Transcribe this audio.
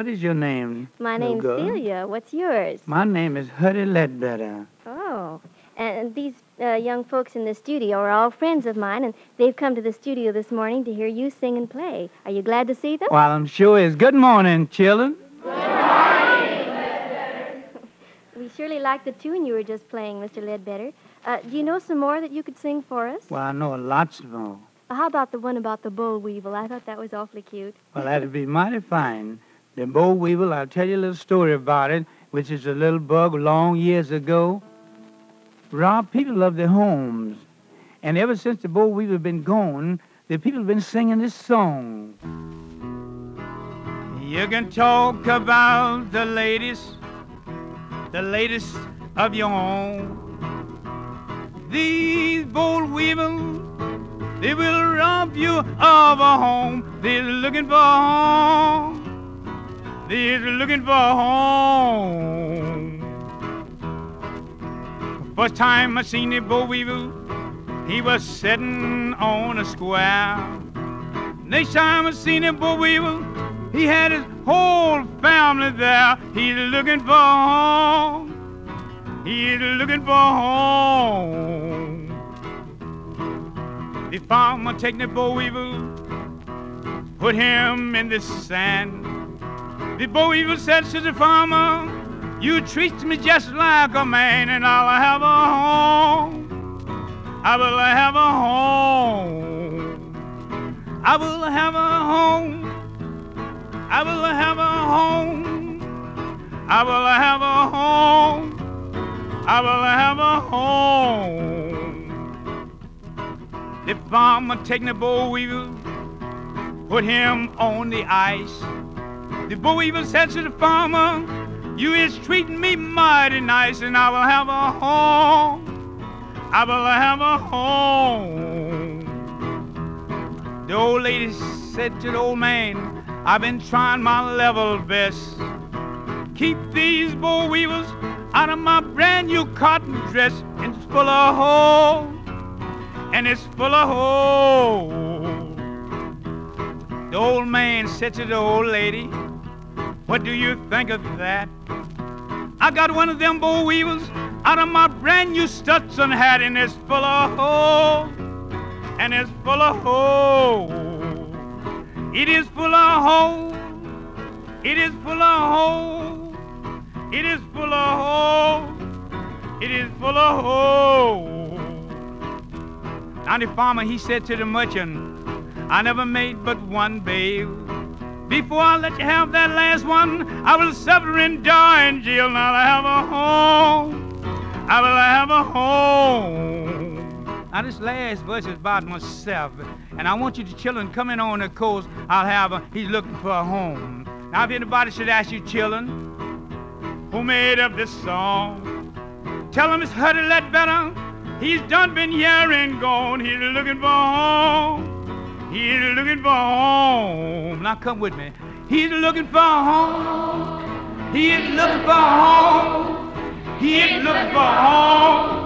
What is your name? My name's girl? Celia. What's yours? My name is Huddie Ledbetter. Oh. And these uh, young folks in the studio are all friends of mine, and they've come to the studio this morning to hear you sing and play. Are you glad to see them? Well, I'm sure is. Good morning, children. We surely like the tune you were just playing, Mr. Ledbetter. Uh, do you know some more that you could sing for us? Well, I know lots more. How about the one about the boll weevil? I thought that was awfully cute. Well, that'd be mighty fine. The boll weevil, I'll tell you a little story about it, which is a little bug long years ago. Rob, people love their homes. And ever since the boll weevil been gone, the people have been singing this song. You can talk about the latest, the latest of your own. These boll weevils, they will rob you of a home. They're looking for a home. They're looking for a home. First time I seen the boll weevil, he was sitting on a square. Next time I seen the boll weevil, he had his whole family there. He's looking for home. He's looking for home. The farmer take the boll weevil, put him in the sand. The boll weevil said to the farmer, You treat me just like a man, and I'll have a home. I will have a home. I will have a home. I will have a home. I will have a home. I will have a home. The farmer taking the boll weevil, put him on the ice. The boll weevil said to the farmer, You is treating me mighty nice, and I will have a home. I will have a home. The old lady said to the old man, I've been trying my level best. Keep these boll weevils out of my brand new cotton dress. It's full of holes, and it's full of holes. The old man said to the old lady, What do you think of that? I got one of them boll weevils out of my brand new Stetson hat, and it's full of holes, and it's full of holes. It is full of holes. It is full of holes. It is full of holes. It is full of holes. Now the farmer he said to the merchant, I never made but one babe. Before I let you have that last one, I will suffer and die in jail. Now I have a home. I will have a home. Now this last verse is about myself, and I want you to children coming on the coast. I'll have a. He's looking for a home. Now if anybody should ask you, children, who made up this song, tell him it's Huddie Ledbetter. He's done been here and gone. He's looking for a home. He's looking for home. Now come with me. He's looking for home. He's looking for home. He's looking for home.